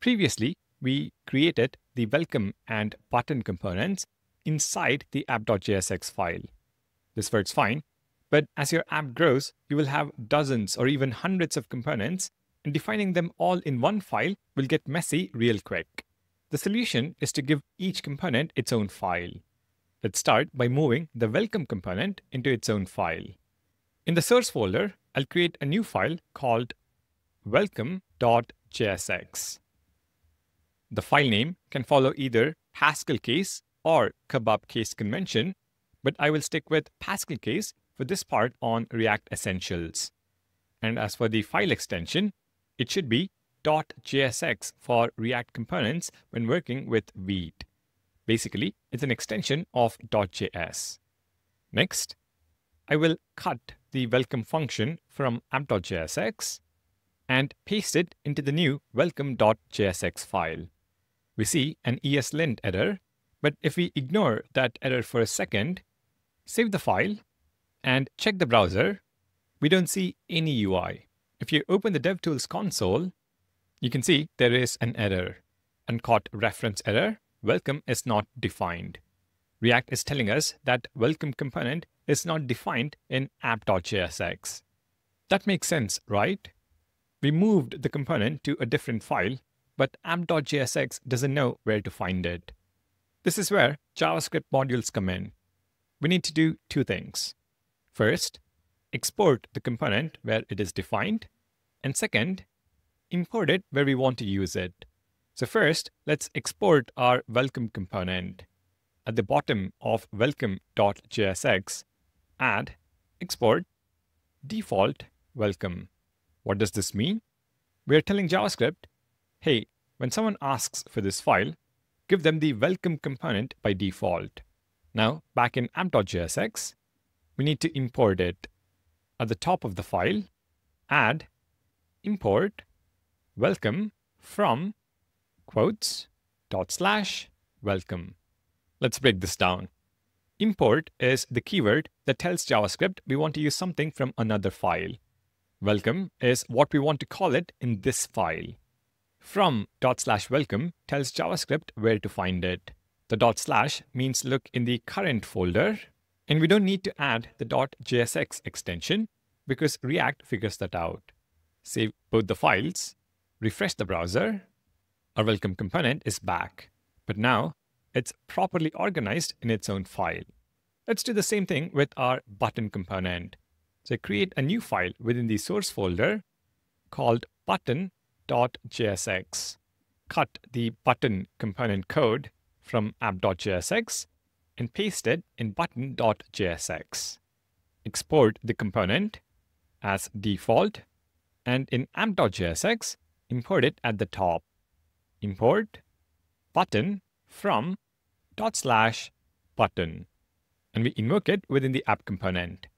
Previously, we created the welcome and button components inside the app.jsx file. This works fine, but as your app grows, you will have dozens or even hundreds of components, and defining them all in one file will get messy real quick. The solution is to give each component its own file. Let's start by moving the welcome component into its own file. In the source folder, I'll create a new file called welcome.jsx. The file name can follow either Pascal case or kebab case convention, but I will stick with Pascal case for this part on React Essentials. And as for the file extension, it should be .jsx for React components when working with Vite. Basically, it's an extension of .js. Next, I will cut the welcome function from app.jsx and paste it into the new welcome.jsx file. We see an ESLint error, but if we ignore that error for a second, save the file, and check the browser, we don't see any UI. If you open the DevTools console, you can see there is an error. Uncaught reference error, welcome is not defined. React is telling us that welcome component is not defined in app.jsx. That makes sense, right? We moved the component to a different file, but app.jsx doesn't know where to find it. This is where JavaScript modules come in. We need to do two things. First, export the component where it is defined, and second, import it where we want to use it. So first, let's export our welcome component. At the bottom of welcome.jsx, add export default welcome. What does this mean? We're telling JavaScript, hey, when someone asks for this file, give them the welcome component by default. Now, back in app.jsx, we need to import it. At the top of the file, add import welcome from quotes dot slash welcome. Let's break this down. Import is the keyword that tells JavaScript we want to use something from another file. Welcome is what we want to call it in this file. From dot slash welcome tells JavaScript where to find it. The dot slash means look in the current folder, and we don't need to add the dot .jsx extension because React figures that out. Save both the files, refresh the browser, our welcome component is back. But now it's properly organized in its own file. Let's do the same thing with our button component. So create a new file within the source folder called button.jsx. Cut the button component code from app.jsx and paste it in button.jsx. Export the component as default and in app.jsx, import it at the top. Import button from dot slash button. And we invoke it within the app component.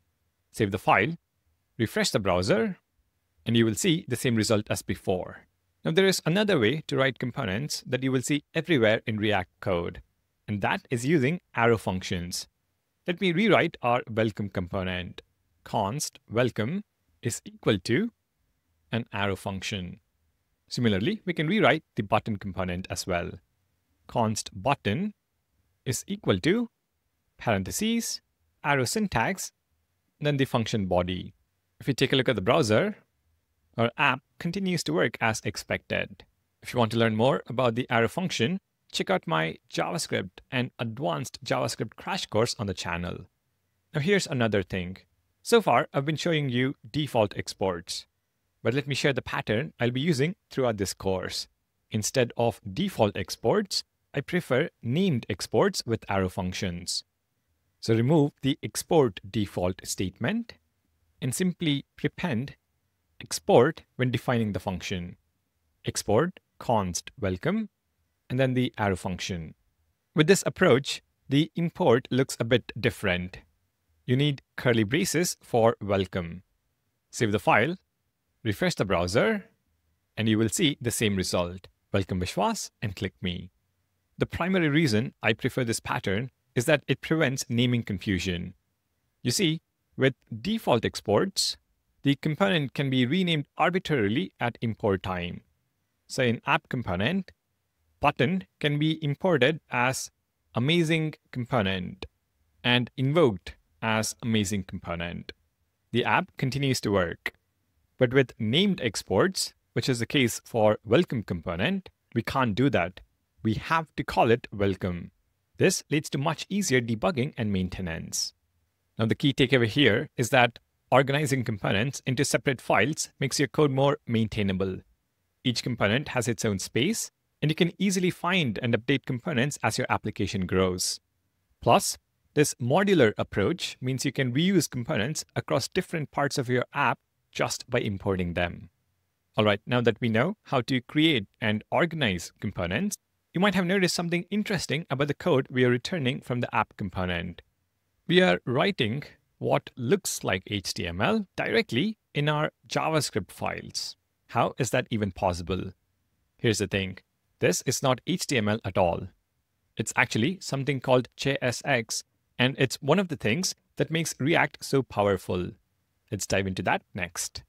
Save the file, refresh the browser, and you will see the same result as before. Now there is another way to write components that you will see everywhere in React code, and that is using arrow functions. Let me rewrite our welcome component. const welcome is equal to an arrow function. Similarly, we can rewrite the button component as well. const button is equal to parentheses, arrow syntax, then the function body. If you take a look at the browser, our app continues to work as expected. If you want to learn more about the arrow function, check out my JavaScript and advanced JavaScript crash course on the channel. Now here's another thing. So far, I've been showing you default exports, but let me share the pattern I'll be using throughout this course. Instead of default exports, I prefer named exports with arrow functions. So remove the export default statement and simply prepend export when defining the function. Export const welcome and then the arrow function. With this approach, the import looks a bit different. You need curly braces for welcome. Save the file, refresh the browser, and you will see the same result. Welcome Vishwas and click me. The primary reason I prefer this pattern is that it prevents naming confusion. You see, with default exports, the component can be renamed arbitrarily at import time. So in app component, button can be imported as amazing component and invoked as amazing component. The app continues to work. But with named exports, which is the case for welcome component, we can't do that. We have to call it welcome. This leads to much easier debugging and maintenance. Now the key takeaway here is that organizing components into separate files makes your code more maintainable. Each component has its own space, and you can easily find and update components as your application grows. Plus, this modular approach means you can reuse components across different parts of your app just by importing them. All right, now that we know how to create and organize components, you might have noticed something interesting about the code we are returning from the app component. We are writing what looks like HTML directly in our JavaScript files. How is that even possible? Here's the thing. This is not HTML at all. It's actually something called JSX, and it's one of the things that makes React so powerful. Let's dive into that next.